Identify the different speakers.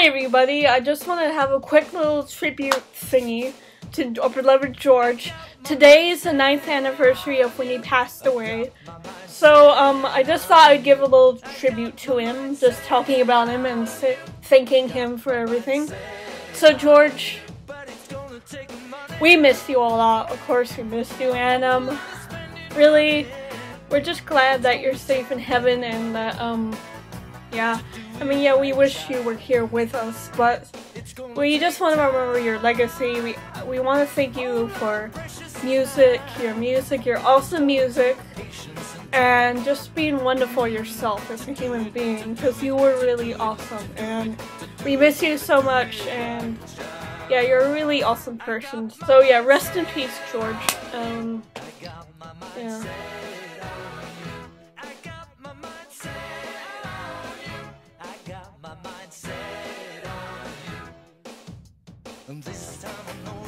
Speaker 1: Hi everybody, I just want to have a quick little tribute thingy to our beloved George. Today is the ninth anniversary of when he passed away. So um, I just thought I'd give a little tribute to him, just talking about him and thanking him for everything. So George, we missed you a lot, of course we missed you, and um, really, we're just glad that you're safe in heaven and that um, yeah. I mean, yeah, we wish you were here with us, but we just want to remember your legacy. We we want to thank you for music, your music, your awesome music, and just being wonderful yourself as a human being, because you were really awesome, and we miss you so much, and yeah, you're a really awesome person. So yeah, rest in peace, George. Um, yeah. And this time I know